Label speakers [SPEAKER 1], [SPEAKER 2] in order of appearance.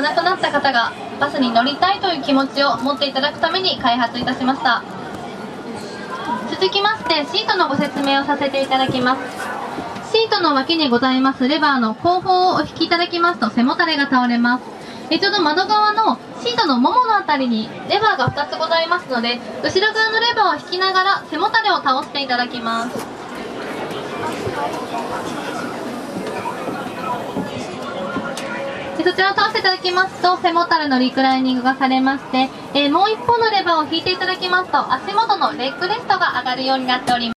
[SPEAKER 1] 亡くなった方がバスに乗りたいという気持ちを持っていただくために開発いたしました。続きましてシートのご説明をさせていただきます。シートの脇にございますレバーの後方をお引きいただきますと背もたれが倒れます。えちょうど窓側のシートのもものあたりにレバーが2つございますので後ろ側のレバーを引きながら背もたれを倒していただきます。そちらを倒していただきますと背もたれのリクライニングがされまして、えもう一方のレバーを引いていただきますと足元のレッグレストが上がるようになっております。